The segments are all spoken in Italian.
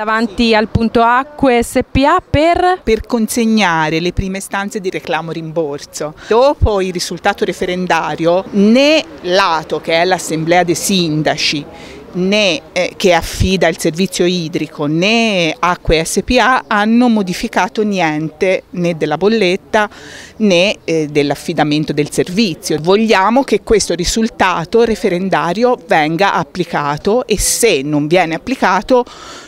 davanti al punto Acque SPA per? Per consegnare le prime stanze di reclamo rimborso. Dopo il risultato referendario né lato che è l'assemblea dei sindaci né eh, che affida il servizio idrico né Acque SPA hanno modificato niente né della bolletta né eh, dell'affidamento del servizio. Vogliamo che questo risultato referendario venga applicato e se non viene applicato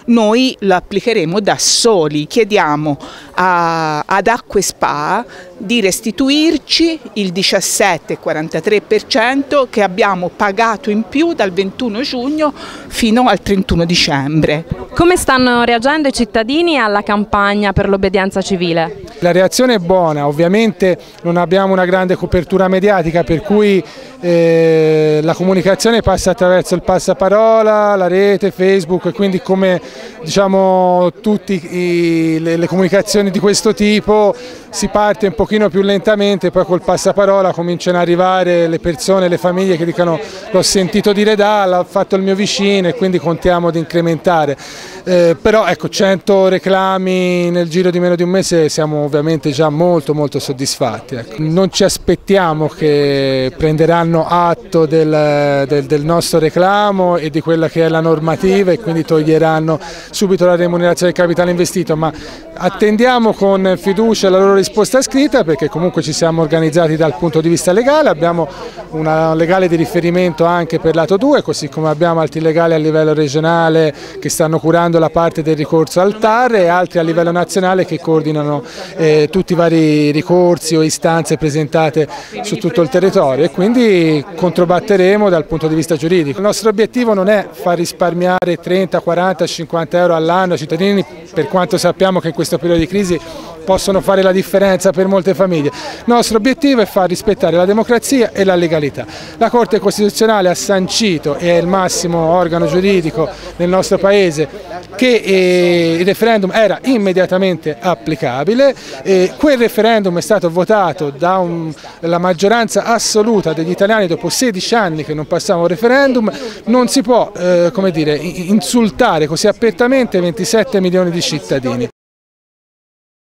noi lo applicheremo da soli. Chiediamo a, ad Acque Spa di restituirci il 17,43% che abbiamo pagato in più dal 21 giugno fino al 31 dicembre. Come stanno reagendo i cittadini alla campagna per l'obbedienza civile? La reazione è buona, ovviamente non abbiamo una grande copertura mediatica per cui eh, la comunicazione passa attraverso il passaparola, la rete, Facebook e quindi come diciamo, tutte le, le comunicazioni di questo tipo si parte un pochino più lentamente, poi col passaparola cominciano ad arrivare le persone, le famiglie che dicono l'ho sentito dire da, l'ha fatto il mio vicino e quindi contiamo di incrementare. Eh, però ecco 100 reclami nel giro di meno di un mese siamo ovviamente già molto molto soddisfatti. Ecco. Non ci aspettiamo che prenderanno atto del, del, del nostro reclamo e di quella che è la normativa e quindi toglieranno subito la remunerazione del capitale investito, ma attendiamo con fiducia la loro risposta scritta perché comunque ci siamo organizzati dal punto di vista legale, abbiamo una legale di riferimento anche per lato 2, così come abbiamo altri legali a livello regionale che stanno curando la parte del ricorso al TAR e altri a livello nazionale che coordinano eh, tutti i vari ricorsi o istanze presentate su tutto il territorio e quindi controbatteremo dal punto di vista giuridico. Il nostro obiettivo non è far risparmiare 30, 40, 50 euro all'anno ai cittadini per quanto sappiamo che in questo periodo di crisi possono fare la differenza per molte famiglie. Il nostro obiettivo è far rispettare la democrazia e la legalità. La Corte Costituzionale ha sancito, e è il massimo organo giuridico nel nostro Paese, che eh, il referendum era immediatamente applicabile, quel referendum è stato votato dalla maggioranza assoluta degli italiani dopo 16 anni che non passava un referendum, non si può eh, dire, insultare così apertamente 27 milioni di cittadini.